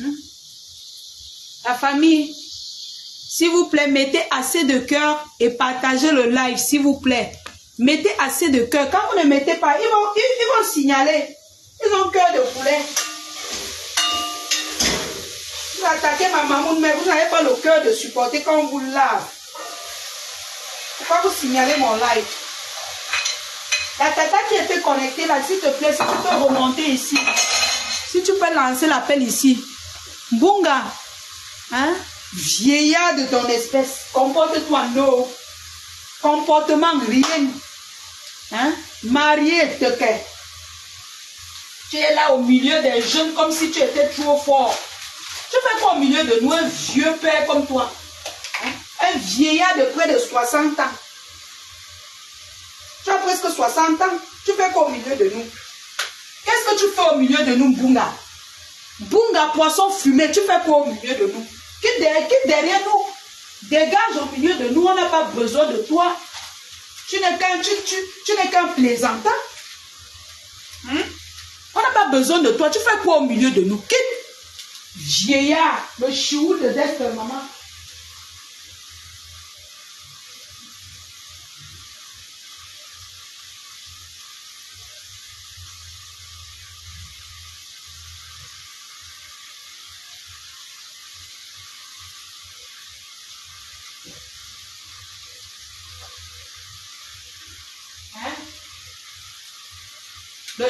Hmm? La famille, s'il vous plaît, mettez assez de cœur et partagez le live, s'il vous plaît. Mettez assez de cœur. Quand vous ne mettez pas, ils vont, ils, ils vont signaler. Ils ont cœur de poulet. Vous attaquez ma maman, mais vous n'avez pas le cœur de supporter quand on vous lave. Pourquoi vous signalez mon live La tata qui était connectée là, s'il te plaît, si tu peux remonter ici. Si tu peux lancer l'appel ici. Bunga, hein? Vieillard de ton espèce, comporte-toi non. Comportement rien. Hein? Marié te qu'est. Tu es là au milieu des jeunes comme si tu étais trop fort. Tu fais quoi au milieu de nous, un vieux père comme toi hein? Un vieillard de près de 60 ans. Tu as presque 60 ans. Tu fais quoi au milieu de nous? Qu'est-ce que tu fais au milieu de nous, Bunga Bunga, poisson fumé, tu fais quoi au milieu de nous? Quitte derrière, nous? Dégage au milieu de nous, on n'a pas besoin de toi. Tu n'es qu'un tu, plaisantin. Hein? On n'a pas besoin de toi. Tu fais quoi au milieu de nous? Quitte vieillard, le chou de d'être maman.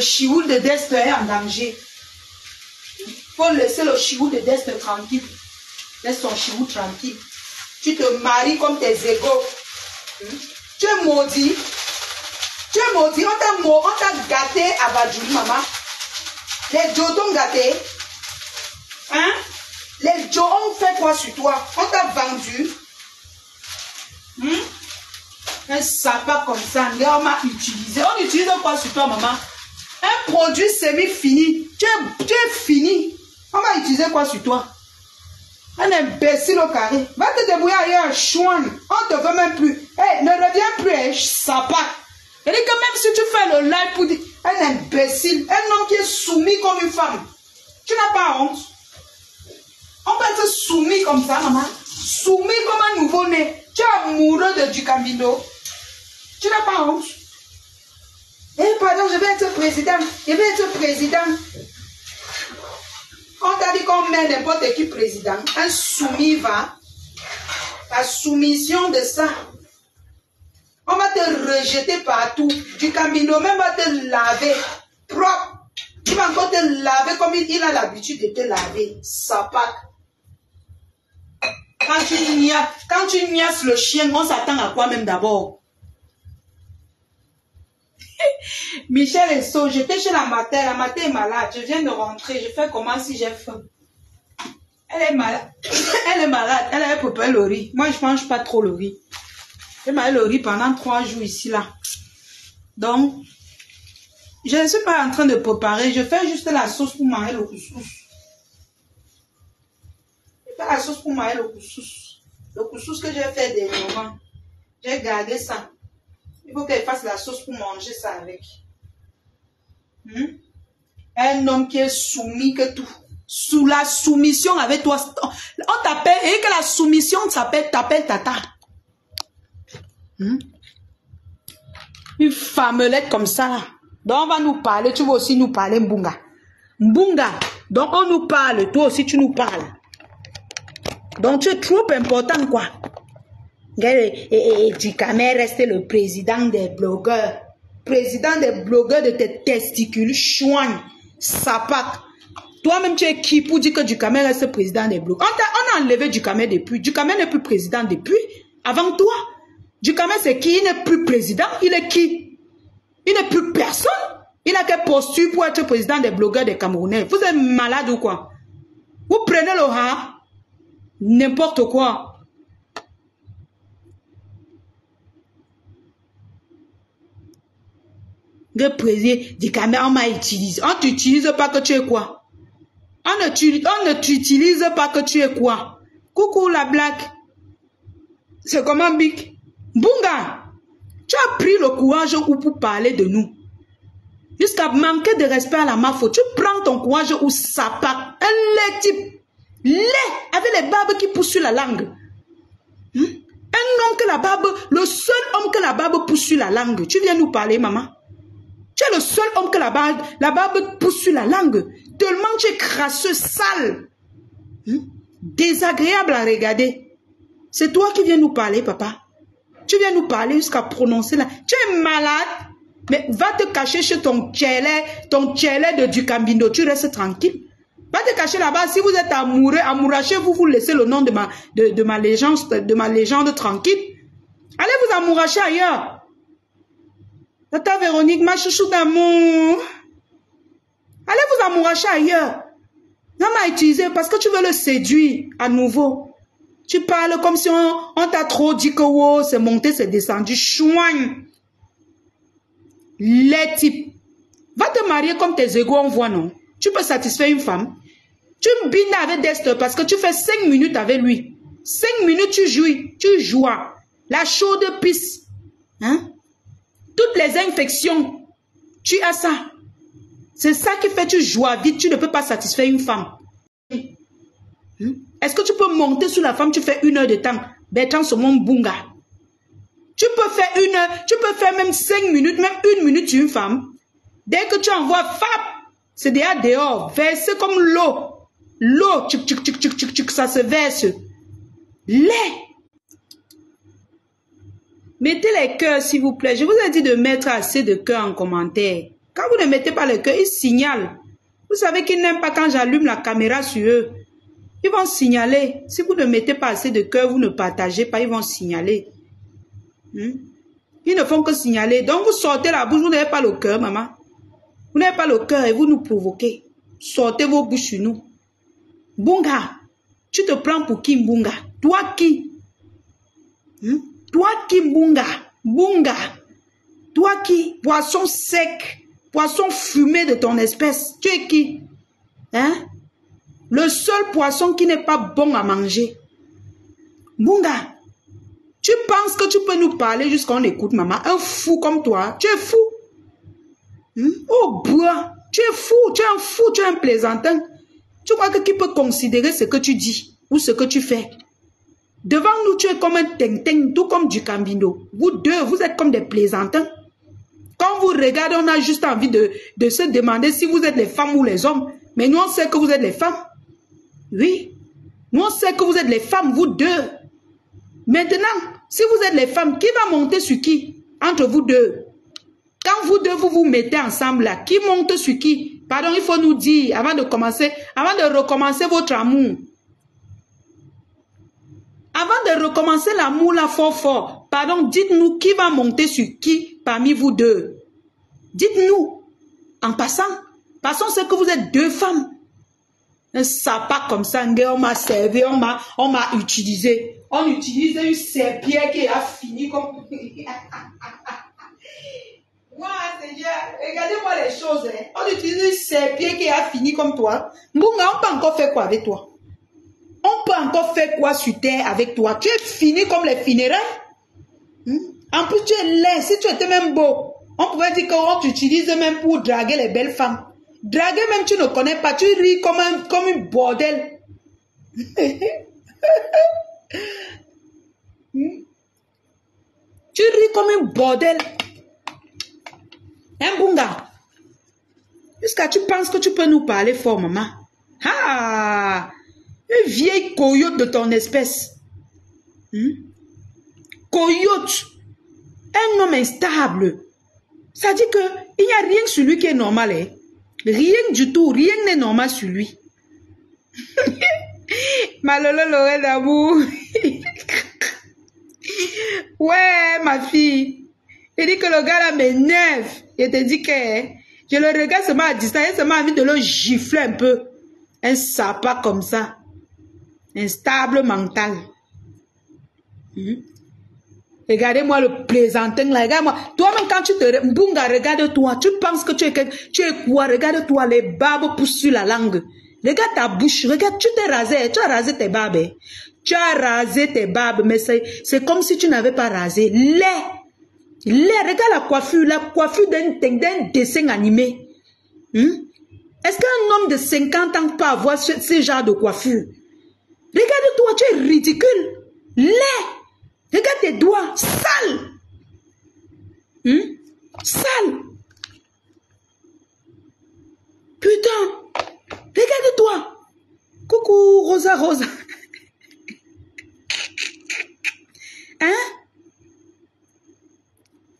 Le chioul de Dest est en danger. Il faut laisser le chioul de Dest tranquille. Laisse ton chioul tranquille. Tu te maries comme tes égaux. Hmm? Tu es maudit. Tu es maudit. On t'a gâté à Badjouli, maman. Les Joe t'ont gâté. Hein? Les Joe ont fait quoi sur toi? On t'a vendu. Hmm? Un sapin comme ça, on m'a utilisé. On utilise quoi sur toi, maman? Un produit semi-fini. Tu es, fini. On va utiliser quoi sur toi? Un imbécile au carré. Va te débrouiller ailleurs, chouan. On te veut même plus. Hé, ne reviens plus, hein. Il dit que même si tu fais le live pour dire un imbécile, un homme qui est soumis comme une femme, tu n'as pas honte. On peut être soumis comme ça, maman. Soumis comme un nouveau-né. Tu es amoureux de du camino. Tu n'as pas honte. Eh, pardon, je vais être président. Je vais être président. On t'a dit qu'on met n'importe qui président. Un soumis va. La soumission de ça. On va te rejeter partout. Du camino, même va te laver. Propre. Tu vas encore te laver comme il, a l'habitude de te laver. Sapac. Quand tu niaises, quand tu niaises le chien, on s'attend à quoi même d'abord? Michel est saut. J'étais chez la matin. La matin est malade. Je viens de rentrer. Je fais comment si j'ai faim? Elle est malade. Elle est malade. Elle a préparé le riz. Moi, je mange pas trop le riz. J'ai mangé le riz pendant trois jours ici, là. Donc, je ne suis pas en train de préparer. Je fais juste la sauce pour manger le couscous. Je fais la sauce pour manger le couscous. Le couscous que j'ai fait dernièrement. J'ai gardé ça. Il faut qu'elle fasse la sauce pour manger ça avec. Hmm? Un homme qui est soumis que tout. Sous la soumission avec toi. On t'appelle, et que la soumission s'appelle, t'appelle tata. Hmm? Une femmelette comme ça là. Donc on va nous parler, tu vas aussi nous parler Mbunga. Mbunga. Donc on nous parle, toi aussi tu nous parles. Donc tu es trop important quoi. Et, et, et reste le président des blogueurs. Président des blogueurs de tes testicules, chouan, sapac. Toi-même, tu es qui pour dire que Dukame reste président des blogueurs? On, a, on a enlevé Dukame depuis. Dukame n'est plus président depuis. Avant toi. Dukame, c'est qui? Il n'est plus président. Il est qui? Il n'est plus personne. Il n'a qu'un posture pour être président des blogueurs des Camerounais. Vous êtes malade ou quoi? Vous prenez le rat N'importe quoi. Le président dit on m'a utilisé. On t'utilise pas que tu es quoi? On ne t'utilise pas que tu es quoi? Coucou la blague. C'est comment Big Bunga, tu as pris le courage pour parler de nous. Jusqu'à manquer de respect à la mafo, tu prends ton courage ou sapac. Un lait type. Laid, avec les barbes qui poussent sur la langue. Hmm? Un homme que la barbe, le seul homme que la barbe pousse sur la langue. Tu viens nous parler, maman? Tu es le seul homme que la barbe, la barbe pousse sur la langue. Tellement tu es crasseux, sale. Hmm? Désagréable à regarder. C'est toi qui viens nous parler, papa. Tu viens nous parler jusqu'à prononcer là. Tu es malade. Mais va te cacher chez ton tchélé, ton tchélé de Ducambindo. Tu restes tranquille. Va te cacher là-bas. Si vous êtes amoureux, amouraché, vous vous laissez le nom de ma, de, de ma légende, de ma légende tranquille. Allez vous amouracher ailleurs. Tata Véronique, ma chouchou d'amour. Allez vous amouracher ailleurs. Non, m'a utilisé parce que tu veux le séduire à nouveau. Tu parles comme si on, t'a trop dit que oh, c'est monté, c'est descendu. Chouigne. Les types. Va te marier comme tes égaux envoient, non? Tu peux satisfaire une femme. Tu me bines avec Dexter parce que tu fais 5 minutes avec lui. 5 minutes, tu jouis, tu joues. La chaude pisse. Hein? Toutes les infections, tu as ça. C'est ça qui fait que tu joues vite, tu ne peux pas satisfaire une femme. Est-ce que tu peux monter sur la femme, tu fais une heure de temps? Bertrand mon Bunga. Tu peux faire une heure, tu peux faire même 5 minutes, même une minute sur une femme. Dès que tu envoies FAP, c'est déjà dehors, versé comme l'eau. L'eau, ça se verse. Lait. Mettez les cœurs, s'il vous plaît. Je vous ai dit de mettre assez de cœurs en commentaire. Quand vous ne mettez pas les cœurs, ils signalent. Vous savez qu'ils n'aiment pas quand j'allume la caméra sur eux. Ils vont signaler. Si vous ne mettez pas assez de cœur, vous ne partagez pas, ils vont signaler. Hmm? Ils ne font que signaler. Donc vous sortez la bouche, vous n'avez pas le cœur, maman. Vous n'avez pas le cœur et vous nous provoquez. Sortez vos bouches sur nous. Bunga, tu te prends pour qui Bunga Toi qui? Hmm? Toi qui Bunga Bunga Toi qui Poisson sec, poisson fumé de ton espèce, tu es qui? Hein? Le seul poisson qui n'est pas bon à manger. Bunga, tu penses que tu peux nous parler jusqu'à on écoute maman Un fou comme toi, tu es fou. Hmm? Oh bois, tu es fou, tu es un fou, tu es un plaisantin. Tu crois que qui peut considérer ce que tu dis ou ce que tu fais? Devant nous, tu es comme un ting tout comme du cambino. Vous deux, vous êtes comme des plaisantins. Quand vous regardez, on a juste envie de, de se demander si vous êtes les femmes ou les hommes. Mais nous, on sait que vous êtes les femmes. Oui. Nous, on sait que vous êtes les femmes, vous deux. Maintenant, si vous êtes les femmes, qui va monter sur qui? Entre vous deux. Quand vous deux, vous vous mettez ensemble là, qui monte sur qui? Pardon, il faut nous dire, avant de commencer, avant de recommencer votre amour. Avant de recommencer l'amour là fort fort, pardon, dites-nous qui va monter sur qui parmi vous deux. Dites-nous, en passant, passons c'est que vous êtes deux femmes. Un sapin comme ça, on m'a servi, on m'a, on m'a utilisé. On utilise une serpillère qui a fini comme... Moi, Seigneur, regardez-moi les choses. Hein. On utilise ces pieds qui a fini comme toi. Mbunga, on peut encore faire quoi avec toi? On peut encore faire quoi sur terre avec toi? Tu es fini comme les funérailles? Hmm? En plus, tu es laid. Si tu étais même beau, on pourrait dire qu'on t'utilise même pour draguer les belles femmes. Draguer même, tu ne connais pas. Tu ris comme un, comme une bordel. Hmm? Tu ris comme un bordel. Hein, Bunga? Jusqu'à tu penses que tu peux nous parler fort, maman? Ah! Une vieille coyote de ton espèce. Hmm? Coyote. Un homme instable. Ça dit que il n'y a rien sur lui qui est normal, hein? Rien du tout, rien n'est normal sur lui. Malolo l'oreille d'amour. ouais, ma fille. Il dit que le gars là m'énerve. Je te dis que je le regarde seulement à distance, j'ai seulement envie de le gifler un peu. Un sapin comme ça. Un stable mental. Hmm? Regardez-moi le plaisantin là. Regarde-moi. Toi-même, quand tu te... Bunga, regarde-toi. Tu penses que tu es, tu es quoi? Regarde-toi. Les barbes poussent sur la langue. Regarde ta bouche. Regarde, tu t'es rasé. Tu as rasé tes barbes. Hein. Tu as rasé tes barbes. Mais c'est comme si tu n'avais pas rasé. Les les, regarde la coiffure, la coiffure d'un dessin animé. Hmm? Est-ce qu'un homme de 50 ans peut avoir ce, genre de coiffure? Regarde-toi, tu es ridicule. Laid. Regarde tes doigts, sales. Hmm? Sale. Putain. Regarde-toi. Coucou, Rosa Rosa. Hein?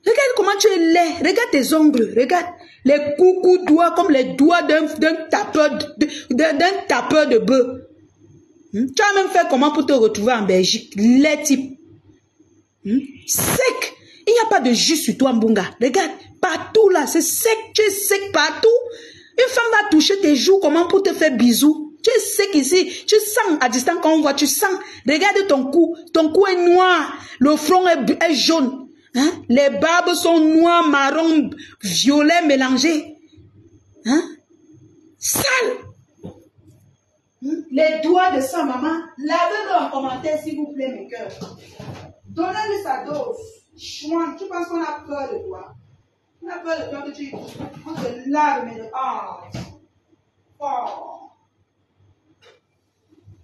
Regarde comment tu es laid. Regarde tes ongles. Regarde les coucous doigts comme les doigts d'un d'un tapeur de bœuf. Hmm? Tu as même fait comment pour te retrouver en Belgique? Les types. Hmm? Sec. Il n'y a pas de jus sur toi, Mbunga. Regarde, partout là, c'est sec. Tu es sec partout. Une femme va toucher tes joues comment pour te faire bisous? Tu es sec ici. Tu sens à distance quand on voit, tu sens. Regarde ton cou. Ton cou est noir. Le front est, jaune. Hein? Les barbes sont noires, marron, violet mélangés. Hein? Sale. Les doigts de sa maman, lavez-le en commentaire s'il vous plaît, mes cœurs. Donnez-lui sa dose. Chouin, tu penses qu'on a peur de toi? On a peur de toi que tu. On te lave, mais de. Ah! Oh!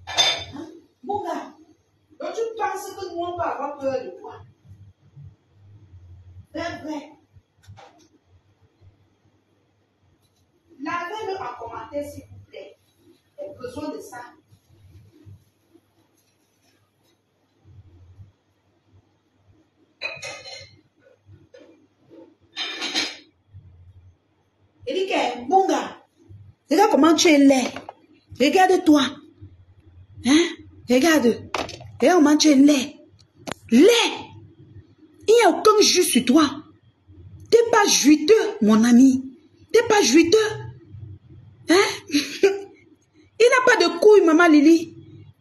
Hein? Mon gars, donc tu penses que nous, on peut avoir peur de toi? C'est vrai. Lavez-le en commentaire, s'il vous plaît. Besoin de ça. Il dit bon gars, regarde comment tu es laid. Regarde-toi. Hein? Regarde. Regarde comment tu es laid. Laid. Il n'y a aucun jus sur toi. Tu n'es pas juiteux, mon ami. Tu n'es pas juiteux. Hein? Il n'a pas de couilles, maman Lily.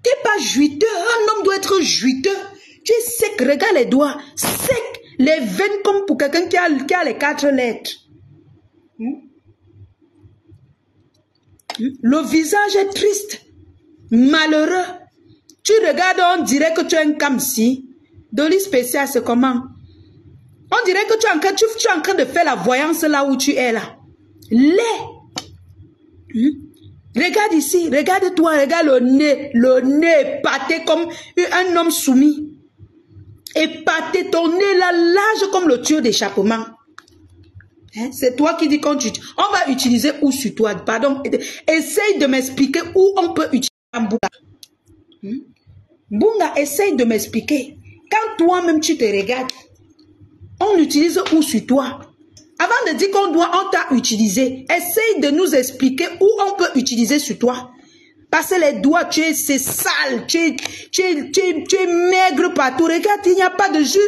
Tu n'es pas juiteux. Un homme doit être juiteux. Tu es sec, regarde les doigts. Sec. Les veines comme pour quelqu'un qui a, les quatre lettres. Hmm? Le visage est triste, malheureux. Tu regardes, on dirait que tu es un kamsi. Dolly spécial, c'est comment? On dirait que tu es, en train, de faire la voyance là où tu es là. Hmm? Regarde ici, regarde-toi, regarde le nez, le nez pâté comme un homme soumis. Épaté, ton nez là, large comme le tuyau d'échappement. Hein? C'est toi qui dis tu... On va utiliser où sur toi Pardon. Essaye de m'expliquer où on peut utiliser un Bunga. Hmm? Essaye de m'expliquer. Quand toi-même tu te regardes, on utilise où sur toi? Avant de dire qu'on doit, on t'a utilisé. Essaye de nous expliquer où on peut utiliser sur toi. Parce que les doigts, tu es, c'est sale, tu es, tu, es, tu, es, tu es maigre partout. Regarde, il n'y a pas de jus.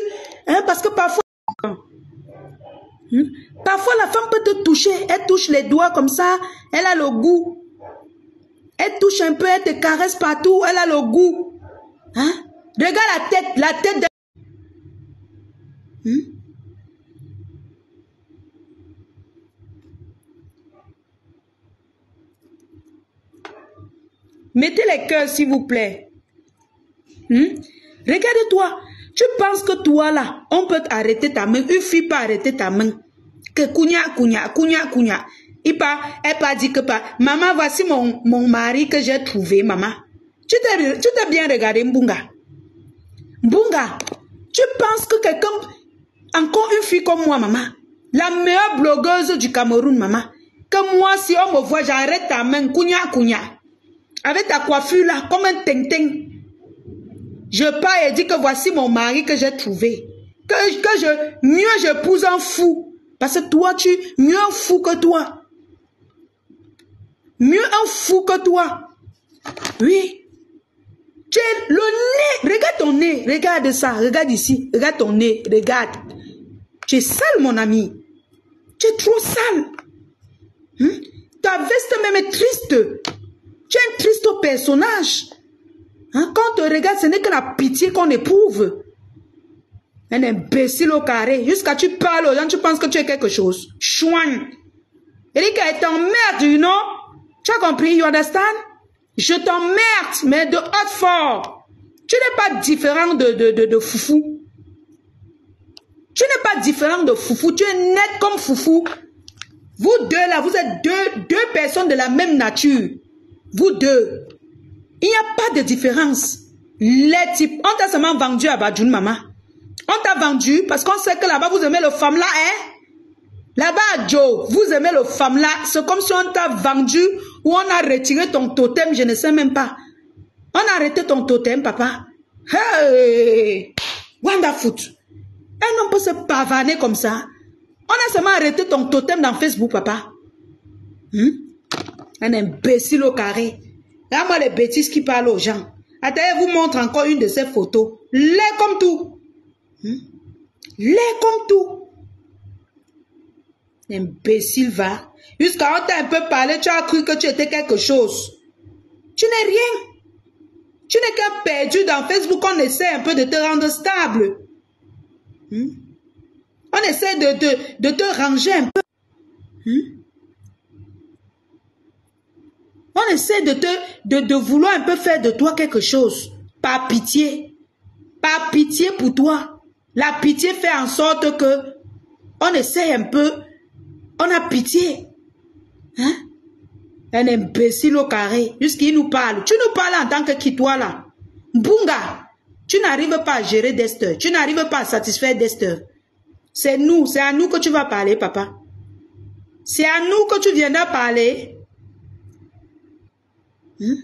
Hein, parce que parfois... Hmm? Parfois, la femme peut te toucher. Elle touche les doigts comme ça. Elle a le goût. Elle touche un peu, elle te caresse partout. Elle a le goût. Hein? Regarde la tête, la tête de... Hmm? Mettez les cœurs, s'il vous plaît. Hmm? Regarde-toi. Tu penses que toi, là, on peut arrêter ta main. Une fille peut arrêter ta main que kunya, kunya, kunya, kunya. Il pas, elle pas dit que pas, maman, voici mon, mon mari que j'ai trouvé, maman. Tu t'es, bien regardé, Mbunga. Mbunga, tu penses que quelqu'un, encore une fille comme moi, maman, la meilleure blogueuse du Cameroun, maman, que moi, si on me voit, j'arrête ta main, kunya, kunya. Avec ta coiffure là, comme un ting-ting. Je pars et dis que voici mon mari que j'ai trouvé. Que, que je, mieux je pousse un fou parce que toi, tu mieux un fou que toi. Mieux un fou que toi. Oui. Tu es le nez. Regarde ton nez. Regarde ça. Regarde ici. Regarde ton nez. Regarde. Tu es sale, mon ami. Tu es trop sale. Hmm? Ta veste même est triste. Tu es un triste personnage. Hein? Quand on te regarde, ce n'est que la pitié qu'on éprouve. Un imbécile au carré. Jusqu'à tu parles aux gens, tu penses que tu es quelque chose. Chouin. Erika est t'emmerde, you know? Tu as compris? You understand? Je t'emmerde, mais de haute fort. Tu n'es pas différent de, de, de, de foufou. Tu n'es pas différent de foufou. Tu es net comme foufou. Vous deux là, vous êtes deux, deux personnes de la même nature. Vous deux. Il n'y a pas de différence. Les types, on t'a seulement vendu à Badjoun, maman. On t'a vendu parce qu'on sait que là-bas, vous aimez le femme là, hein? Là-bas, Joe, vous aimez le femme là. C'est comme si on t'a vendu ou on a retiré ton totem, je ne sais même pas. On a arrêté ton totem, papa. Hey! Wonderful. Un homme peut se pavaner comme ça. On a seulement arrêté ton totem dans Facebook, papa. Hmm? Un imbécile au carré. Regarde-moi les bêtises qui parlent aux gens. Attendez, vous montre encore une de ces photos. Laid comme tout. Hmm? Laid comme tout. Imbécile va. Jusqu'à on t'a un peu parlé, tu as cru que tu étais quelque chose. Tu n'es rien. Tu n'es qu'un perdu dans Facebook. On essaie un peu de te rendre stable. Hmm? On essaie de, te ranger un peu. Hmm? On essaie de, te, de, vouloir un peu faire de toi quelque chose. Par pitié. Par pitié pour toi. La pitié fait en sorte que on essaie un peu. On a pitié. Hein? Un imbécile au carré. Jusqu'il nous parle. Tu nous parles en tant que qui toi là? Bunga. Tu n'arrives pas à gérer Dester. Tu n'arrives pas à satisfaire Dester. C'est nous. C'est à nous que tu vas parler, papa. C'est à nous que tu viendras parler. Hmm?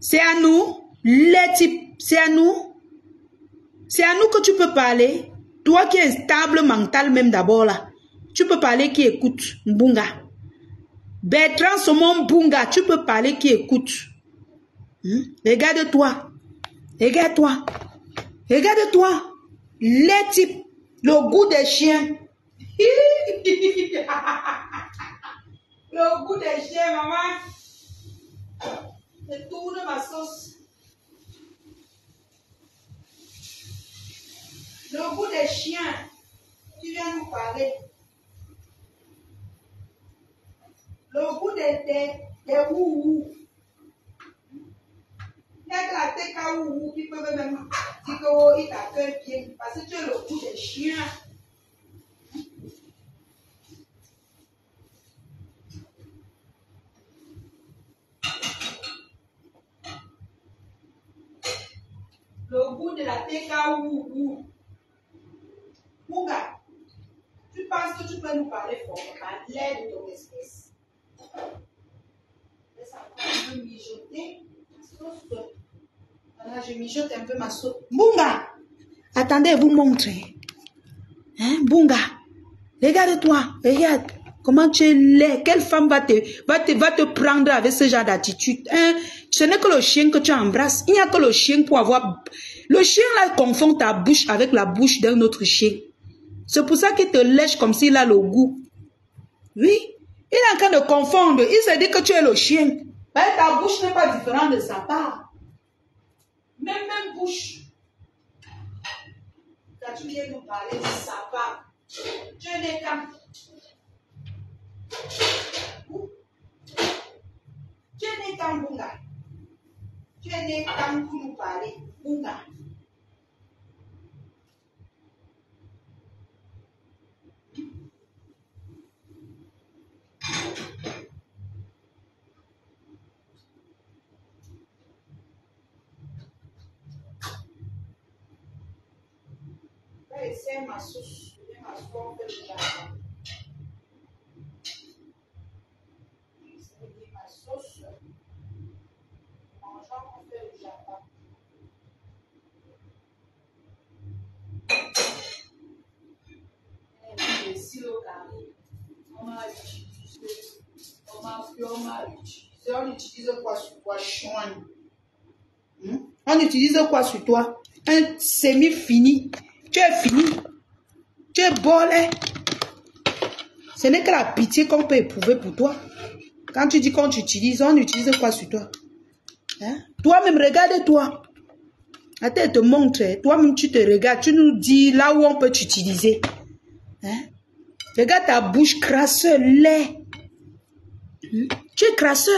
C'est à nous, les types, c'est à nous. C'est à nous que tu peux parler. Toi qui es stable mental même d'abord là. Tu peux parler qui écoute. Mbunga. Bertrand Somon Mbunga, tu peux parler qui écoute. Hmm? Regarde-toi. Regarde-toi. Regarde-toi. Les types. Le goût des chiens. le goût des chiens, maman. Ma sauce. Le goût des chiens. Tu viens nous parler. Le goût des, des, des ouhou. Il y a la tête ouhou qui peuvent même dire qu'il t'accueille bien. Parce que tu es le goût des chiens. Le goût de la TK ou Mouga, tu penses que tu peux nous parler fort par l'aide de ton espèce. Peu mijoter ma sauce. Voilà, je mijote un peu ma sauce. Bunga, attendez, vous montrer. Hein, regarde-toi, regarde. Comment tu es laid? Quelle femme va te, va te, va te prendre avec ce genre d'attitude hein? Ce n'est que le chien que tu embrasses. Il n'y a que le chien pour avoir... Le chien là confond ta bouche avec la bouche d'un autre chien. C'est pour ça qu'il te lèche comme s'il a le goût. Oui? Il est en train de confondre. Il se dit que tu es le chien. Mais ta bouche n'est pas différente de sa part. Même, même bouche. Quand tu viens nous parler sa part, tu es Kene tan bunga? Kene tan kou nou pale? Bunga. Pare se masus, masus kon pe bunga. On utilise quoi sur toi? Hmm? On utilise quoi sur toi Un semi-fini. Tu es fini. Tu es bolé. Ce n'est que la pitié qu'on peut éprouver pour toi. Quand tu dis qu'on t'utilise, on utilise quoi sur toi? Hein? Toi-même, regarde-toi. Attends, te montre. Toi-même, tu te regardes. Tu nous dis là où on peut t'utiliser. Hein? Regarde ta bouche crasseux, lait. Tu es crasseux.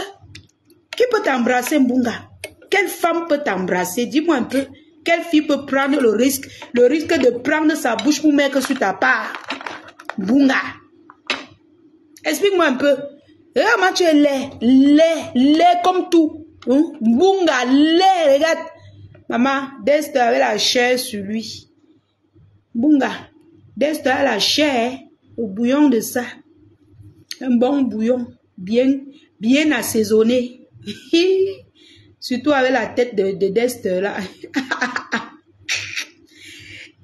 Qui peut t'embrasser, Mbunga? Quelle femme peut t'embrasser? Dis-moi un peu. Quelle fille peut prendre le risque, le risque de prendre sa bouche pour mettre sur ta part? Mbunga. Explique-moi un peu. Regarde, tu es laid, laid, laid comme tout. Hein? Bunga, lait, regarde. Maman, Dexter avait la chair sur lui. Bunga, Dexter a la chair au bouillon de ça. Un bon bouillon, bien, bien assaisonné. Surtout avec la tête de, de Dexter là.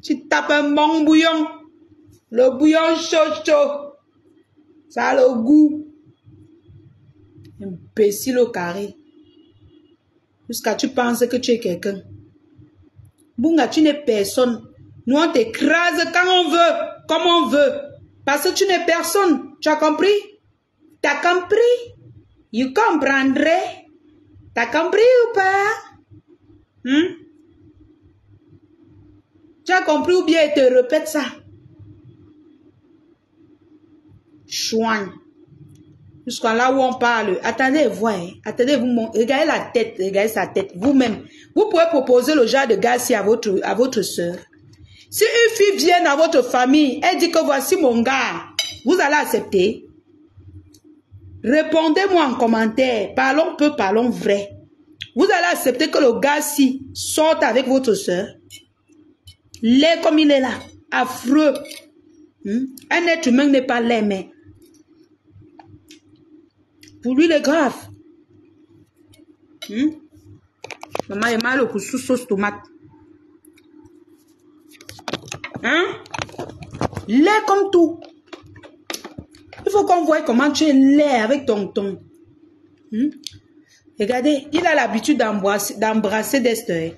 tu tapes un bon bouillon. Le bouillon chaud chaud. Ça a le goût. Imbécile au carré. Jusqu'à tu penses que tu es quelqu'un. Bunga, tu n'es personne. Nous, on t'écrase quand on veut, comme on veut. Parce que tu n'es personne. Tu as compris? Tu as compris? You comprendrais? Tu as compris ou pas? Hmm? Tu as compris ou bien te répète ça? Chouin. Jusqu'à là où on parle. Attendez, voyez. Attendez, vous regardez la tête, regardez sa tête. Vous-même. Vous pouvez proposer le genre de gars à votre, à votre soeur. Si une fille vient dans votre famille, elle dit que voici mon gars, vous allez accepter. Répondez-moi en commentaire. Parlons peu, parlons vrai. Vous allez accepter que le gars-ci sorte avec votre soeur. Laid comme il est là. Affreux. Hmm? Un être humain n'est pas laid, mais pour lui, il est grave. Hmm? Maman, il m'a le sous sauce tomate. Hein? Lait comme tout. Il faut qu'on voie comment tu es laid avec ton ton. Hmm? Regardez, il a l'habitude d'embrasser Dester.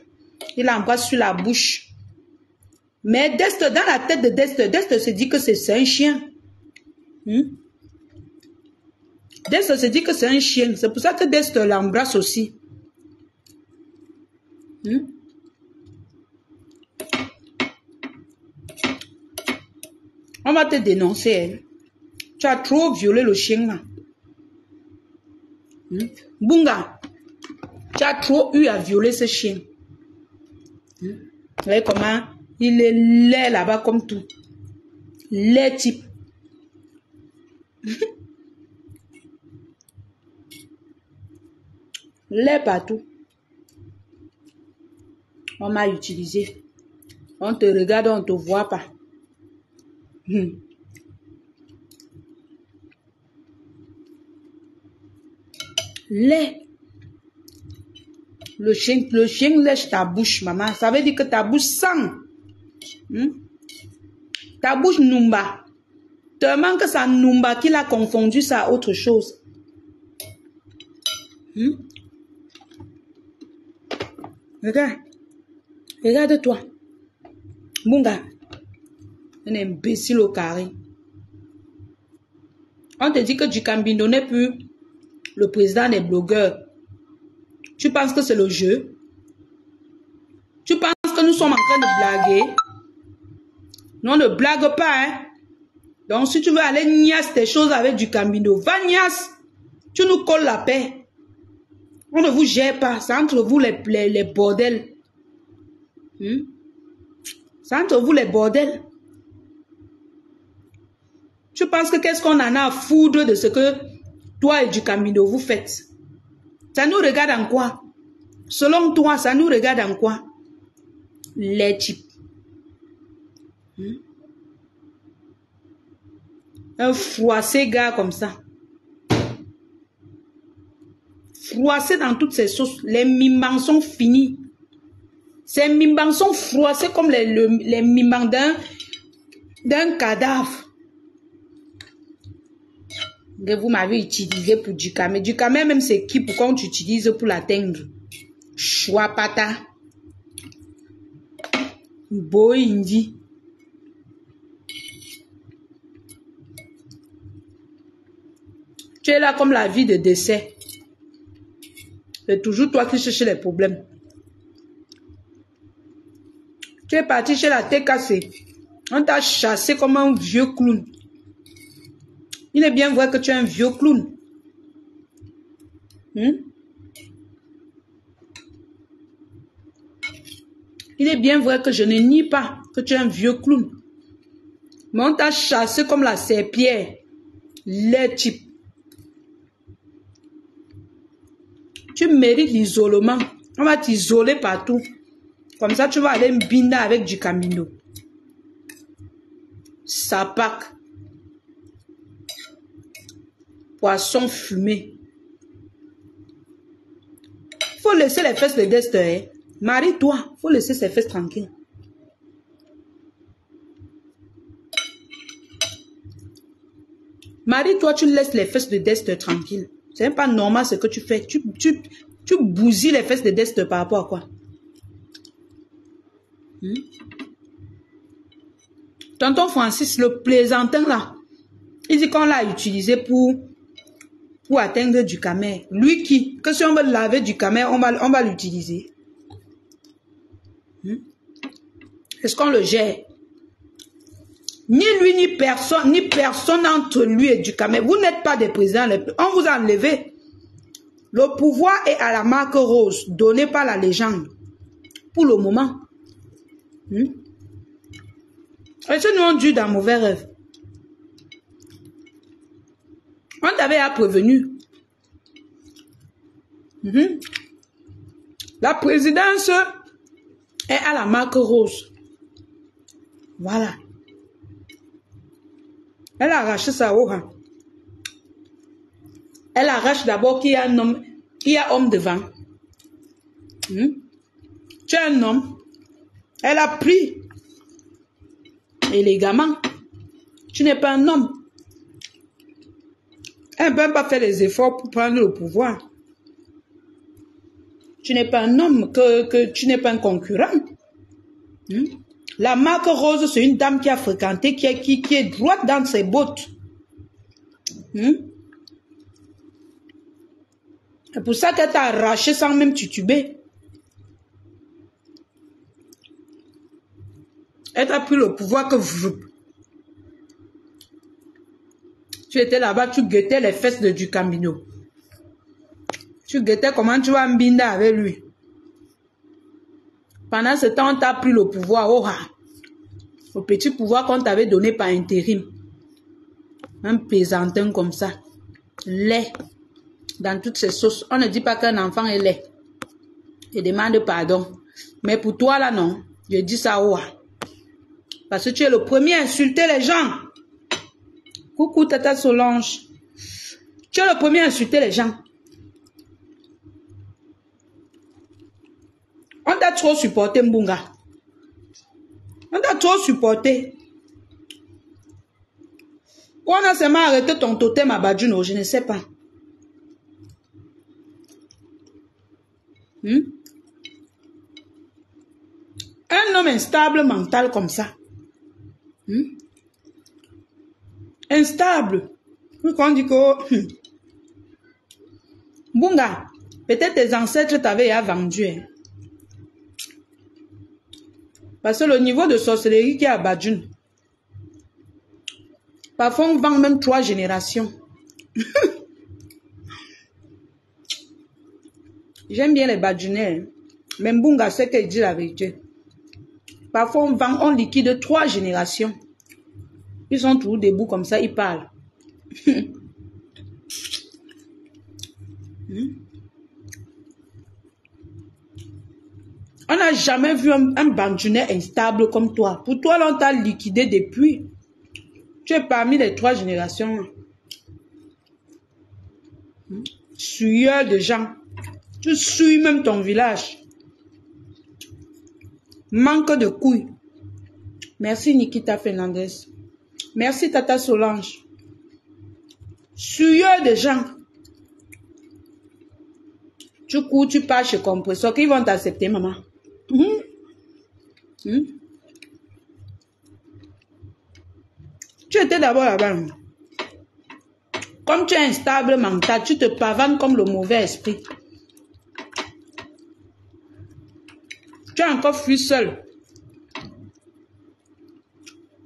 Il l'embrasse sur la bouche. Mais Dester, dans la tête de Dester, Dester se dit que c'est un chien. Hmm? Se dit que c'est un chien. C'est pour ça que Dexter l'embrasse aussi. Hmm? On va te dénoncer. Hein. Tu as trop violé le chien là. Hmm? Bunga, tu as trop eu à violer ce chien. Hmm? Vous voyez comment? Il est laid là-bas comme tout. Laid type. lait partout. On m'a utilisé. On te regarde, on ne te voit pas. Hmm. Lait. Le chien, le chien lèche ta bouche, maman. Ça veut dire que ta bouche sent. Hmm? Ta bouche numba. Tellement que ça numba qu'il a confondu ça à autre chose. Hmm? Regarde. Regarde-toi. Bunga. Un imbécile au carré. On te dit que du Cambindo n'est plus le président des blogueurs. Tu penses que c'est le jeu? Tu penses que nous sommes en train de blaguer? Non, ne blague pas, hein? Donc, si tu veux aller niasse tes choses avec du Cambindo, va niasse. Tu nous colles la paix. On ne vous gère pas. C'est entre vous les, les, bordels. Hmm? C'est entre vous les bordels. Je pense que qu'est-ce qu'on en a à foudre de ce que toi et du Camino vous faites Ça nous regarde en quoi? Selon toi, ça nous regarde en quoi? Les types. Hmm? Un froissé gars comme ça. froissés dans toutes ces sauces. Les mimbans sont finis. Ces mimbans sont froissés comme les, les mimbans d'un cadavre. Que vous m'avez utilisé pour du camé. Du camé, même c'est qui pour qu'on utilise pour l'atteindre? Choix pata. Beau indi. Tu es là comme la vie de décès. C'est toujours toi qui cherches les problèmes. Tu es parti chez la TKC. On t'a chassé comme un vieux clown. Il est bien vrai que tu es un vieux clown. Hmm? Il est bien vrai que je ne nie pas que tu es un vieux clown. Mais on t'a chassé comme la serpillère. Les types. Tu mérites l'isolement. On va t'isoler partout. Comme ça, tu vas aller Mbinda avec du camino. Sapac. Poisson fumé. Faut laisser les fesses de Dester. Hein. Marie-toi. Faut laisser ses fesses tranquilles. Marie-toi, tu laisses les fesses de Dester tranquilles. C'est pas normal ce que tu fais. Tu, tu, tu bousilles les fesses de Dester par rapport à quoi? Hmm? Tonton Francis, le plaisantin là, il dit qu'on l'a utilisé pour, pour atteindre du camère. Lui qui, que si on veut laver du camère, on va, on va l'utiliser. Hmm? Est-ce qu'on le gère? Ni lui, ni personne, ni personne entre lui et du camère. Vous n'êtes pas des présidents. On vous a enlevé. Le pouvoir est à la marque rose, donnée par la légende. Pour le moment. Hmm? Et ce nous on dû dans mauvais rêve? On t'avait prévenu. Hmm? La présidence est à la marque rose. Voilà. Elle arrache sa aura. Elle arrache d'abord qu'il y a un homme, qu'il y a homme devant. Hmm? Tu es un homme. Elle a pris élégamment. Tu n'es pas un homme. Elle ne peut pas faire les efforts pour prendre le pouvoir. Tu n'es pas un homme, que, que tu n'es pas un concurrent. Hmm? La marque rose, c'est une dame qui a fréquenté, qui est, qui, qui est droite dans ses bottes. Hmm? C'est pour ça qu'elle t'a arraché sans même tutuber. Elle t'a pris le pouvoir que vous... Tu étais là-bas, tu guettais les fesses de du camino. Tu guettais comment tu vas mbinda avec lui. Pendant ce temps, on t'a pris le pouvoir. Oh, ah. Le petit pouvoir qu'on t'avait donné par intérim. Un plaisantin comme ça. Lait. Dans toutes ces sauces. On ne dit pas qu'un enfant est laid. Je demande pardon. Mais pour toi, là, non. Je dis ça, oh. Ah. Parce que tu es le premier à insulter les gens. Coucou, Tata Solange. Tu es le premier à insulter les gens. On t'a trop supporté, Mbunga. On t'a trop supporté. on a seulement arrêté ton totem à Badjuno, je ne sais pas. Hmm? Un homme instable mental comme ça. Hmm? Instable. Quand on dit que... Hmm. Bunga, peut-être tes ancêtres t'avaient vendu. Hein. Parce que le niveau de sorcellerie qui est à Badjun, parfois on vend même trois générations. J'aime bien les Badjunais, hein. mais Mbunga sait qu'elle dit la vérité. Parfois, on vend, on liquide trois générations. Ils sont toujours debout comme ça, ils parlent. Hmm? On n'a jamais vu un, un instable comme toi. Pour toi, on t'a liquidé depuis. Tu es parmi les trois générations. Hmm? Suyeur de gens. Tu suis même ton village. Manque de couilles. Merci Nikita Fernandez. Merci Tata Solange. Suyeur de gens. Tu cours, tu pars chez Compressor, qu'ils vont t'accepter, maman. Hmm? Hmm? Tu étais d'abord là-bas. Comme tu es instable mental, tu te pavanes comme le mauvais esprit. Tu as encore fui seul.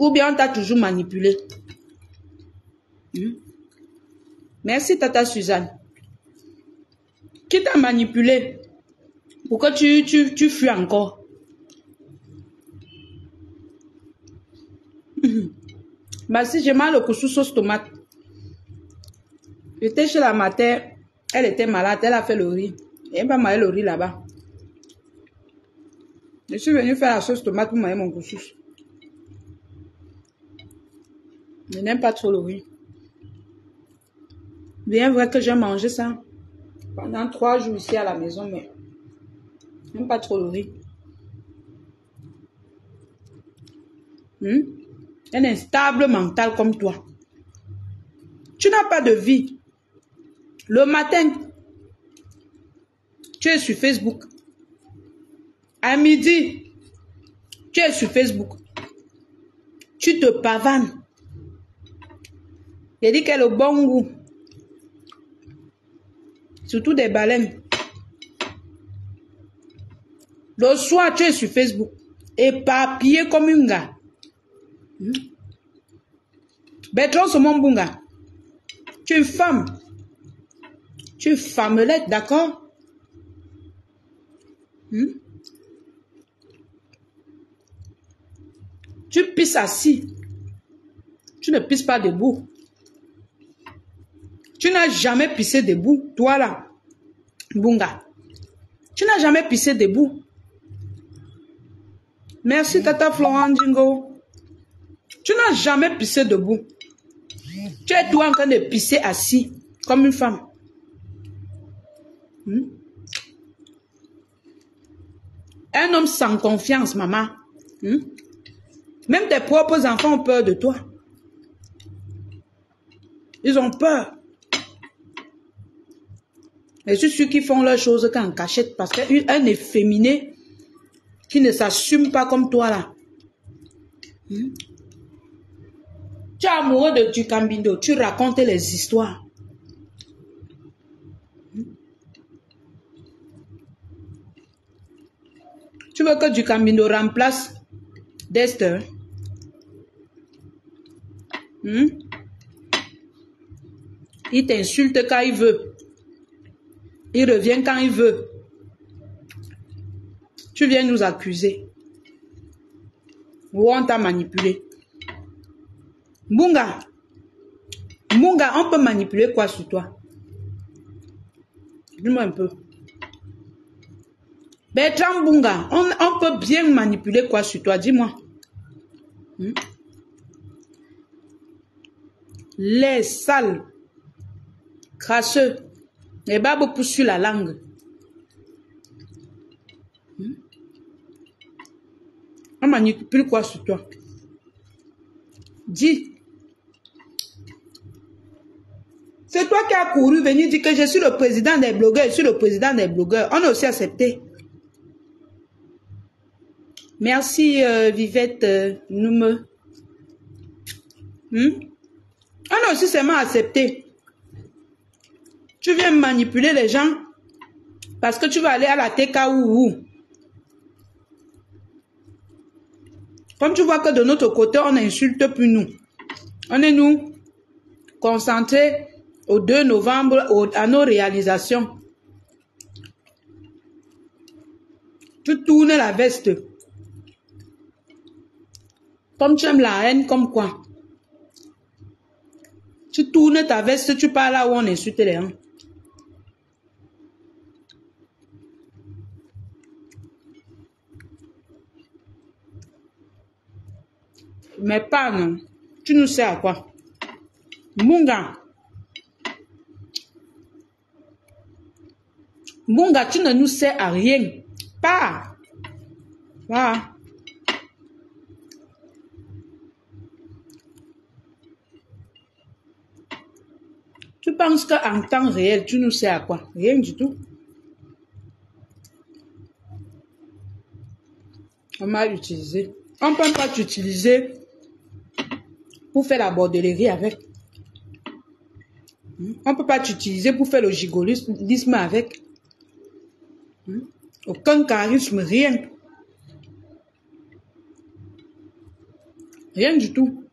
Ou bien on t'a toujours manipulé. Hmm? Merci, Tata Suzanne. Qui t'a manipulé? Pourquoi tu, tu, tu fuis encore? Merci, j'ai mal au couscous sauce tomate. J'étais chez la matin, elle était malade, elle a fait le riz. Il n'y a pas Maël au riz là-bas. Je suis venu faire la sauce tomate pour manger mon couscous. Je n'aime pas trop le riz. Bien vrai que j'ai mangé ça pendant trois jours ici à la maison, mais je n'aime pas trop le riz. Hmm? Un instable mental comme toi. Tu n'as pas de vie. Le matin, tu es sur Facebook. À midi, tu es sur Facebook. Tu te pavanes. Il dit qu'elle a le bon goût. Surtout des baleines. Le soir, tu es sur Facebook. Éparpillé comme un gars. Hmm? Bertrand Somon Tu es une femme. Tu es femmelette, d'accord? Hmm? Tu pisses assis. Tu ne pisses pas debout. Tu n'as jamais pissé debout, toi là, Bunga. Tu n'as jamais pissé debout. Merci, Tata Florent Jingo. Tu n'as jamais pissé debout. Tu es toi en train de pisser assis, comme une femme. Hmm? Un homme sans confiance, maman. Hmm? Même tes propres enfants ont peur de toi. Ils ont peur. Et c'est ceux qui font leurs choses qu'en cachette parce qu'un efféminé qui ne s'assume pas comme toi là. Hmm? Tu es amoureux de du Cambindo, tu racontes les histoires. Hmm? Tu veux que du Cambindo remplace Dexter? Hmm? Il t'insulte quand il veut. Il revient quand il veut. Tu viens nous accuser. Ou on t'a manipulé. Bunga. Bunga, on peut manipuler quoi sur toi? Dis-moi un peu. Bertrand Bunga, on, on, peut bien manipuler quoi sur toi? Dis-moi. Hmm? Les sales, crasseux, les babes sur la langue. Hmm? On manipule quoi sur toi? Dis. C'est toi qui as couru venir dire que je suis le président des blogueurs, je suis le président des blogueurs. On a aussi accepté. Merci euh, Vivette euh, hmm? On a aussi seulement accepté. Tu viens manipuler les gens parce que tu vas aller à la TKU. Comme tu vois que de notre côté, on n'insulte plus nous. On est nous concentrés au 2 novembre à nos réalisations. Tu tournes la veste. Comme tu aimes la haine, comme quoi? Tu tournes ta veste, tu parles là où on insulte les gens. Mais pas non. Tu nous sais à quoi? Munga. Munga, tu ne nous sais à rien. Pas. Voilà. Tu penses qu'en temps réel, tu nous sais à quoi? Rien du tout. On m'a utilisé. On ne peut pas t'utiliser pour faire la bordellerie avec. Hmm? On ne peut pas t'utiliser pour faire le gigolisme avec. Hmm? Aucun charisme, rien. Rien du tout.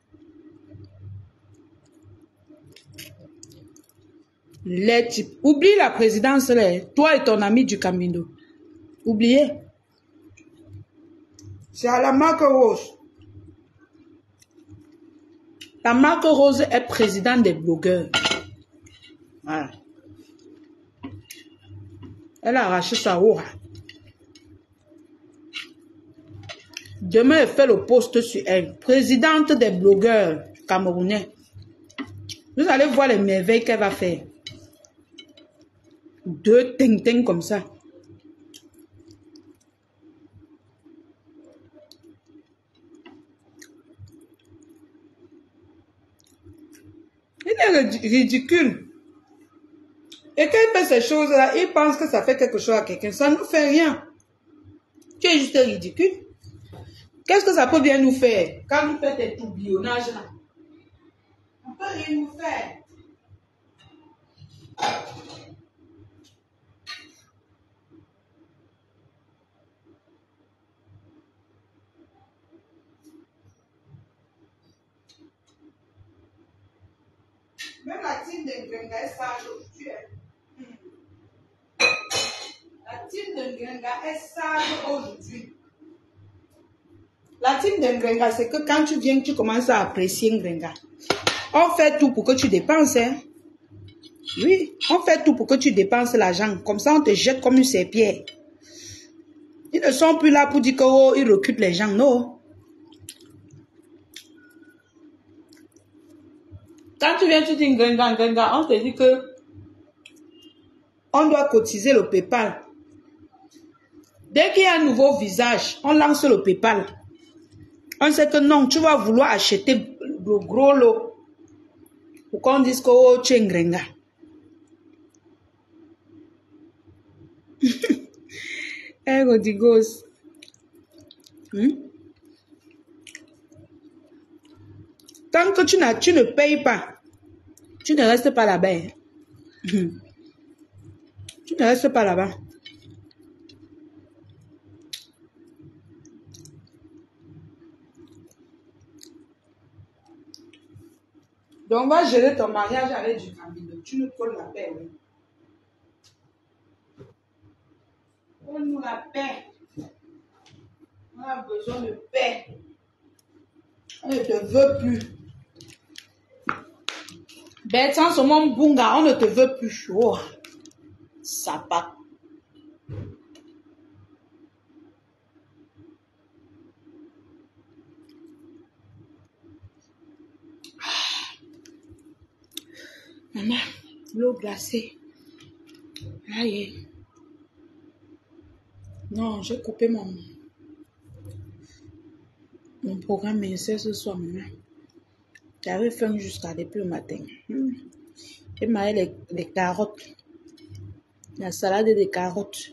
Les types. Oublie la présidence, là. toi et ton ami du Camino. Oubliez. C'est à la marque Rose. La marque Rose est présidente des blogueurs. Voilà. Elle a arraché sa haut. Demain, elle fait le poste sur elle. Présidente des blogueurs camerounais. Vous allez voir les merveilles qu'elle va faire. Deux ting comme ça. Ridicule. Et quand il fait ces choses-là, il pense que ça fait quelque chose à quelqu'un. Ça ne fait rien. Tu es juste ridicule. Qu'est-ce que ça peut bien nous faire? Quand nous faisons des tourbillonnages là On peut rien nous faire. Même la team de Ngrenga aujourd'hui. La team de Ngrenga est sage aujourd'hui. La team de Ngrenga, c'est que quand tu viens, tu commences à apprécier Ngrenga. On fait tout pour que tu dépenses. Hein? Oui, on fait tout pour que tu dépenses l'argent. Comme ça, on te jette comme une serpillère. Ils ne sont plus là pour dire qu'ils oh, recrutent les gens. Non. Quand tu viens, tu dis Ngrenga, on te dit que on doit cotiser le PayPal. Dès qu'il y a un nouveau visage, on lance le PayPal. On sait que non, tu vas vouloir acheter le gros lot pour qu'on dise que oh, tu es Ngrenga. Hmm? Que tu, tu ne payes pas, tu ne restes pas là-bas. Hein. tu ne restes pas là-bas. Donc, on va gérer ton mariage avec du camino. Tu nous colles la paix. Oui. Donne-nous la paix. On a besoin de paix. On ne te veut plus. Bertrand Somon Bunga, on ne te veut plus. Oh, ça pas. Maman, l'eau glacée. Aïe. Non, j'ai coupé mon, mon programme mais c'est ce soir, maman. J'avais faim jusqu'à depuis le matin. Hmm. J'ai mangé les, les, carottes. La salade des carottes.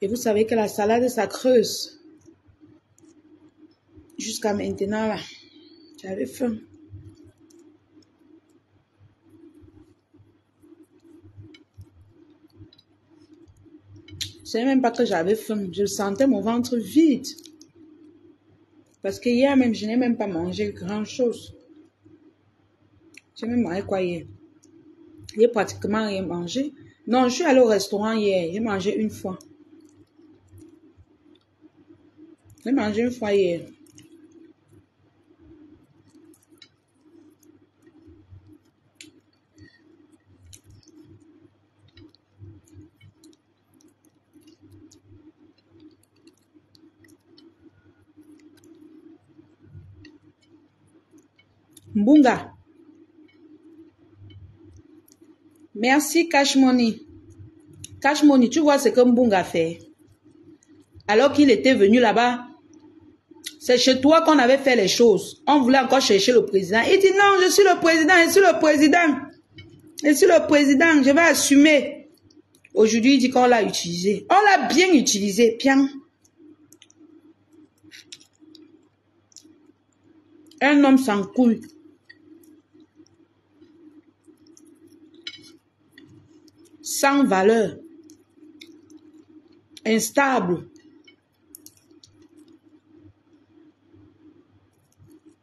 Et vous savez que la salade, ça creuse. Jusqu'à maintenant, là. J'avais faim. Je savais même pas que j'avais faim. Je sentais mon ventre vide. Parce que hier même, je n'ai même pas mangé grand chose. J'ai même mangé quoi hier? J'ai pratiquement rien mangé. Non, je suis allée au restaurant hier. J'ai mangé une fois. J'ai mangé une fois hier. Mbunga. Merci Cash Money. Cash Money, tu vois ce que Mbunga fait. Alors qu'il était venu là-bas, c'est chez toi qu'on avait fait les choses. On voulait encore chercher le président. Il dit non, je suis le président, je suis le président. Je suis le président, je vais assumer. Aujourd'hui, il dit qu'on l'a utilisé. On l'a bien utilisé, bien. Un homme sans couille. Sans valeur, instable.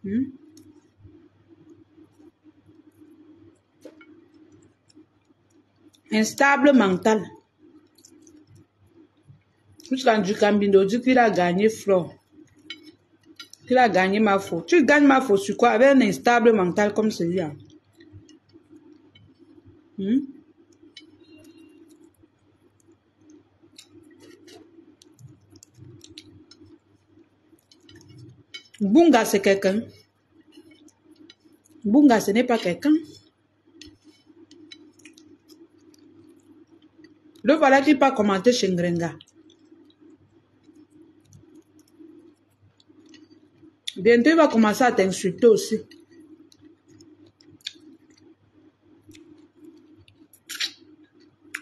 Hmm? Instable mental. Jusqu'à du Cambindo dit qu'il a gagné Flore. Qu'il a gagné ma faute. Tu gagnes ma faute sur quoi? Avec un instable mental comme celui-là. Hmm? Bunga, c'est quelqu'un. Bunga, ce n'est pas quelqu'un. Le voilà qui pas commenter chez Ngrenga. Bientôt, il va commencer à t'insulter aussi.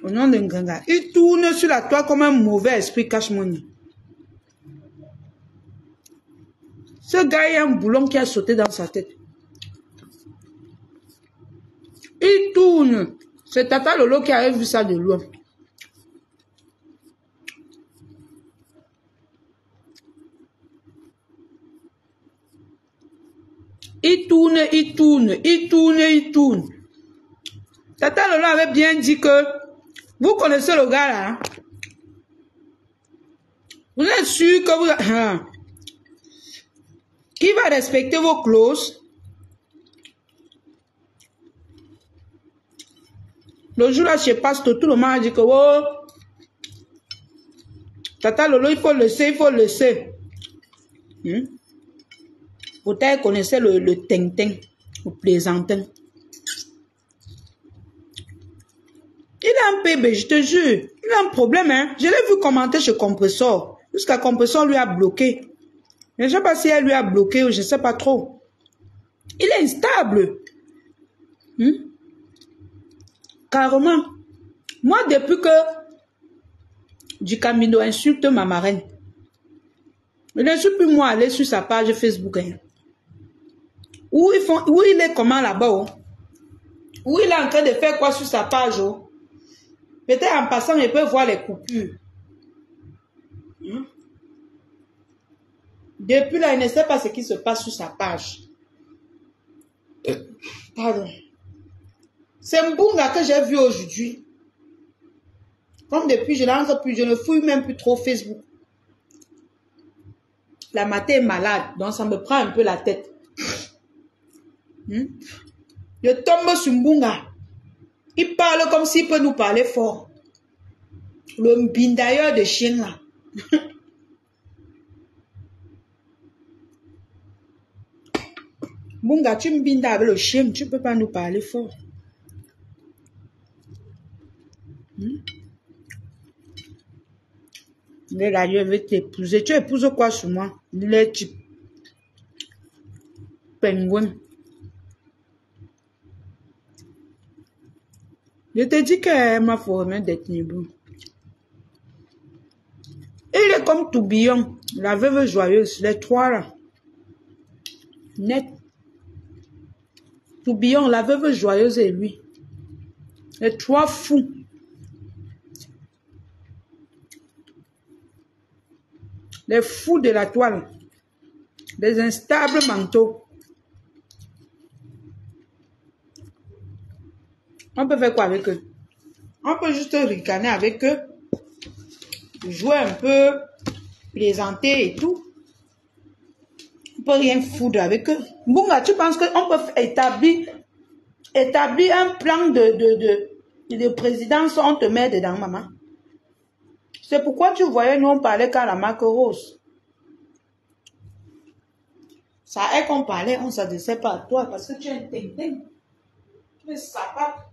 Au nom de Ngrenga. Il tourne sur la toile comme un mauvais esprit cache-money. Ce gars, a un boulon qui a sauté dans sa tête. Il tourne. C'est Tata Lolo qui a vu ça de loin. Il tourne, il tourne, il tourne, il tourne. Tata Lolo avait bien dit que vous connaissez le gars là. Hein? Vous êtes sûr que vous... Respecter vos clauses Le jour là, je passe tout, le monde dit que oh, Tata Lolo, il faut le laisser, il faut le laisser. Hmm? Peut-être connaissait le, le tintin, le plaisantin. Il a un bébé, je te jure. Il a un problème, hein. Je l'ai vu commenter chez Compressor. Jusqu'à Compressor lui a bloqué. Je ne sais pas si elle lui a bloqué ou je ne sais pas trop. Il est instable. Hmm? Carrément. Moi, depuis que du Camino insulte ma marraine, je ne suis plus moi aller sur sa page Facebook. Hein. Où, ils il est comment là-bas? Oh? Où il est en train de faire quoi sur sa page? Oh? Peut-être en passant, il peut voir les coupures. Depuis là, il ne sait pas ce qui se passe sur sa page. Pardon. C'est un Mbunga que j'ai vu aujourd'hui. Comme depuis, je n'entre plus, je ne fouille même plus trop Facebook. La matin est malade, donc ça me prend un peu la tête. Hmm? Je tombe sur Mbunga. Il parle comme s'il peut nous parler fort. Le d'ailleurs de chien là. Bunga, tu me bindes avec le chien, tu ne peux pas nous parler fort. Hmm? Là, je vais t'épouser. Tu épouses quoi sur moi? Les types. Penguin. Je te dis qu'elle m'a formé d'être Nibou. Il est comme Tourbillon, la veuve joyeuse, les trois là. Net. Tourbillon, la veuve joyeuse et lui. Les trois fous. Les fous de la toile. Les instables manteaux. On peut faire quoi avec eux? On peut juste ricaner avec eux, jouer un peu, plaisanter et tout rien foutre avec eux. Bunga, tu penses qu'on peut établir, établir un plan de présidence, on te met dedans, maman? C'est pourquoi tu voyais, nous on parlait qu'à la marque rose. Ça est qu'on parlait, on ne s'adressait pas à toi parce que tu es un tintin. Tu es sapate.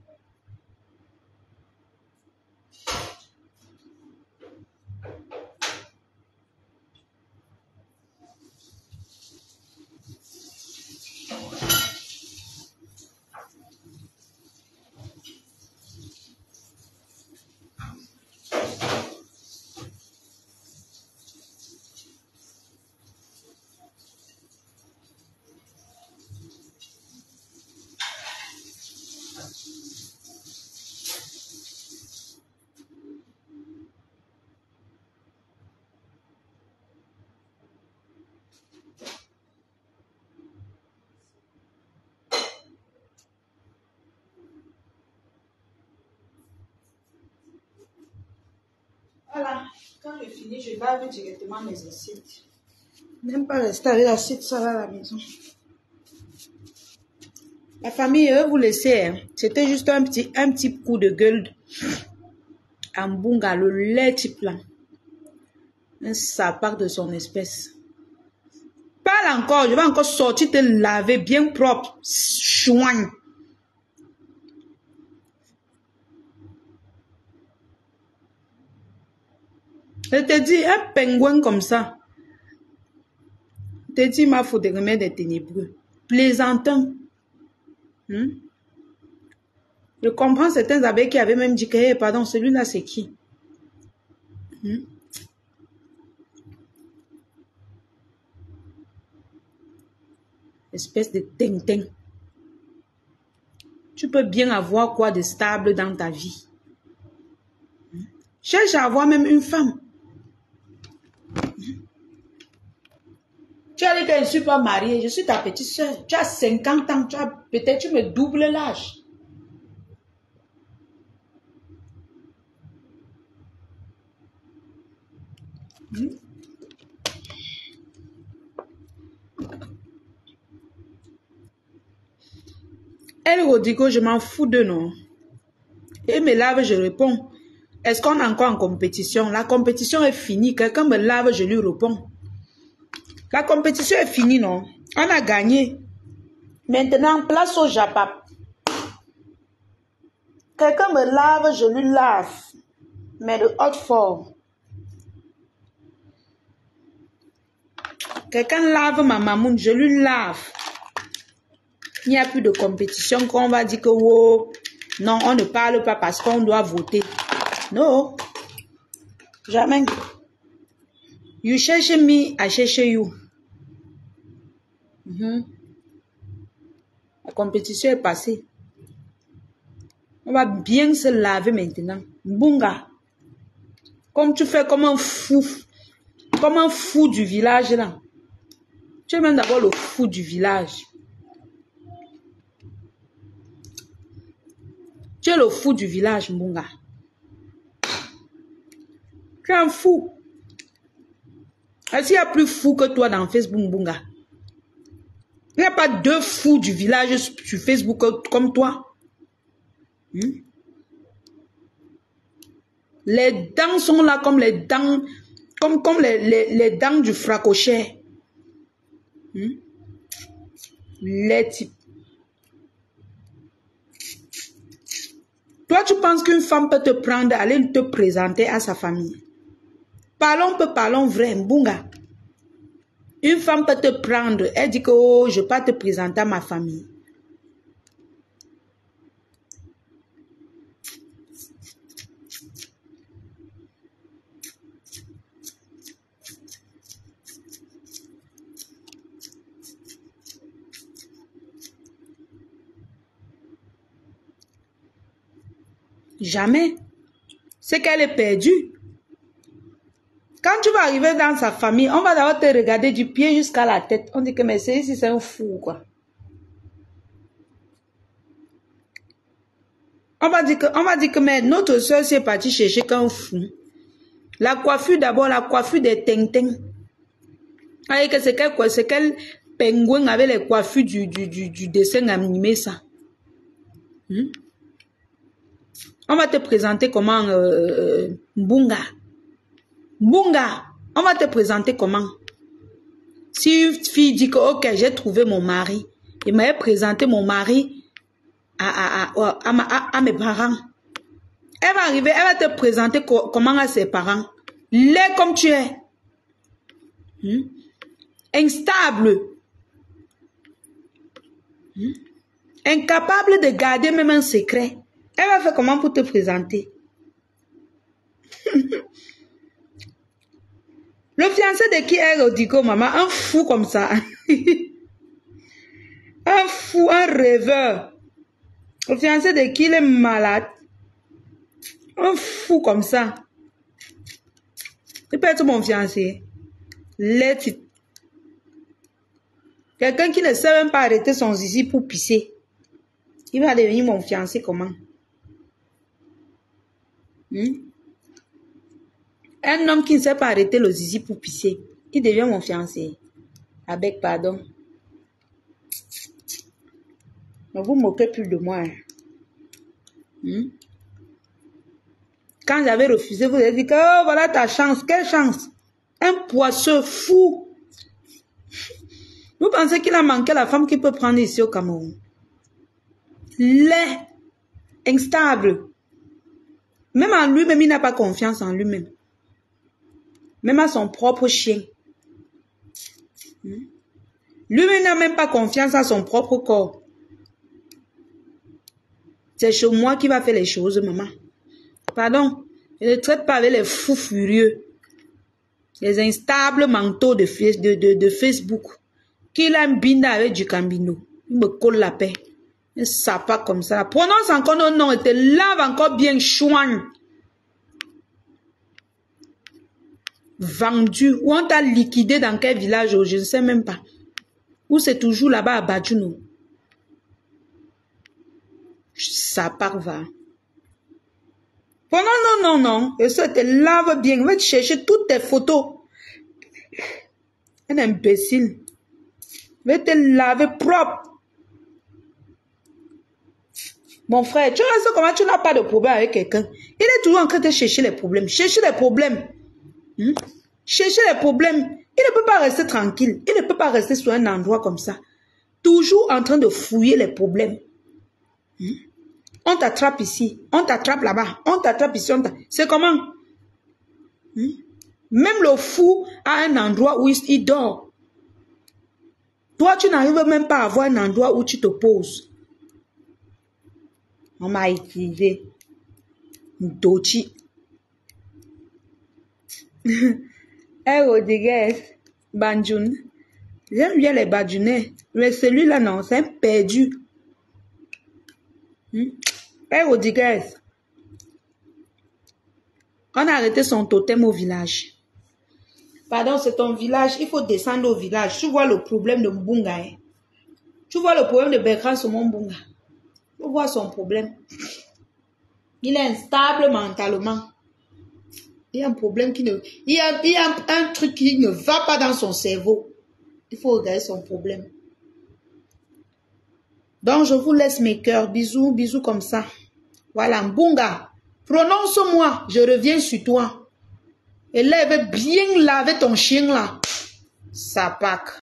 Voilà, quand je finis, je lave directement mes assiettes. Même pas rester avec l'assiette ça à la maison. La famille, eux, vous laissez. Hein. C'était juste un petit, un petit coup de gueule en bunga, le lait type là. Ça part de son espèce. Mal encore. Je vais encore sortir te laver bien propre. Chouin. Je te dis, un pingouin comme ça. Je te dis, ma faute de remède des ténébreux. Plaisantant. Hmm? Je comprends certains abeilles qui avaient même dit que, hey, pardon, celui-là, c'est qui? Hmm? Espèce de ting-ting. Tu peux bien avoir quoi de stable dans ta vie? Hmm? Cherche à avoir même une femme. Tu as je suis pas mariée, je suis ta petite soeur. Tu as 50 ans, tu as peut-être tu me doubles l'âge. Hmm? Elle que je m'en fous de non? Et me lave, je réponds. Est-ce qu'on est encore en compétition? La compétition est finie. Quelqu'un me lave, je lui réponds. La compétition est finie, non? On a gagné. Maintenant, place au Japap. Quelqu'un me lave, je lui lave. Mais de haute forme. Quelqu'un lave ma mamoune, je lui lave. Il n'y a plus de compétition qu'on va dire que oh, non, on ne parle pas parce qu'on doit voter. Non. Jamais. You cherch me, I cherche you. Mhm. La compétition est passée. On va bien se laver maintenant. Bunga. Comme tu fais comme un fou. Comme un fou du village là. Tu es même d'abord le fou du village. Tu es le fou du village, Mbunga. Tu es un fou. Est-ce qu'il y a plus fou que toi dans Facebook, Mbunga? Il n'y a pas deux fous du village sur Facebook comme toi. Hmm? Les dents sont là comme les dents, comme, comme les, les, dents du fracochet. Hmm? Les types. Toi, tu penses qu'une femme peut te prendre, aller te présenter à sa famille? Parlons peu, parlons vrai, Mbunga. Une femme peut te prendre, elle dit que oh, je pas te présenter à ma famille. Jamais. C'est qu'elle est perdue. Quand tu vas arriver dans sa famille, on va d'abord te regarder du pied jusqu'à la tête. On dit que mais c'est ici, c'est un fou, quoi. On va dire que, va dire que mais notre soeur s'est partie chercher qu'un fou. La coiffure d'abord, la coiffure des ting-ting. que c'est quel, c'est quel pingouin avec les coiffures du, du, du, dessin animé, ça. Hmm? On va te présenter comment euh, euh Mbunga. Bunga, on va te présenter comment? Si une fille dit que, ok, j'ai trouvé mon mari, il m'a présenté mon mari à, à, à, à, mes parents. Elle va arriver, elle va te présenter comment à ses parents. Laid comme tu es. Hmm? Instable. Hmm? Incapable de garder même un secret. Elle va faire comment pour te présenter? Le fiancé de qui est Rodico, maman? Un fou comme ça. un fou, un rêveur. Le fiancé de qui il est malade. Un fou comme ça. Il peut être mon fiancé. Let Quelqu'un qui ne sait même pas arrêter son zizi pour pisser. Il va devenir mon fiancé comment? Hmm? Un homme qui ne sait pas arrêter le zizi pour pisser, il devient mon fiancé. Avec pardon. Ne vous moquez plus de moi. Hein. Hmm? Quand j'avais refusé, vous avez dit que oh, voilà ta chance. Quelle chance? Un poisseux fou. Vous pensez qu'il a manqué la femme qu'il peut prendre ici au Cameroun? Laid, instable. Même en lui-même, il n'a pas confiance en lui-même. Même à son propre chien. Hmm? Lui-même n'a même pas confiance à son propre corps. C'est chez moi qui va faire les choses, maman. Pardon? Je ne traite pas avec les fous furieux. Les instables manteaux de, de, de, de Facebook. Qu'il a un binda avec du cambino? Il me colle la paix. Ça pas comme ça. Prononce encore nos noms et te lave encore bien chouan. Vendu. Ou on t'a liquidé dans quel village, je ne sais même pas. Ou c'est toujours là-bas à Badjuno. Ça part va. Oh non, non, non, non. Et ça te lave bien. Va te chercher toutes tes photos. Un imbécile. Va te laver propre. Mon frère, tu vois comment tu n'as pas de problème avec quelqu'un? Il est toujours en train de chercher les problèmes. Chercher les problèmes. Hmm? Chercher les problèmes. Il ne peut pas rester tranquille. Il ne peut pas rester sur un endroit comme ça. Toujours en train de fouiller les problèmes. Hmm? On t'attrape ici, on t'attrape là-bas, on t'attrape ici. C'est comment? Hmm? Même le fou a un endroit où il dort. Toi, tu n'arrives même pas à avoir un endroit où tu te poses. On m'a utilisé. Dochi. Hey Rodriguez, Banjun. J'aime bien les Banjunais. Mais celui-là, non, c'est un perdu. Hmm? Hey Rodriguez. On a arrêté son totem au village. Pardon, c'est ton village. Il faut descendre au village. Tu vois le problème de Mbunga. Hein? Tu vois le problème de Bertrand sur mon Mbunga? Tu vois son problème. Il est instable mentalement. Il y a un problème qui ne... Il y a, un truc qui ne va pas dans son cerveau. Il faut regarder son problème. Donc, je vous laisse mes cœurs. Bisous, bisous comme ça. Voilà, Mbunga. Prononce-moi. Je reviens sur toi. Là, bien laver ton chien là. Ça pack.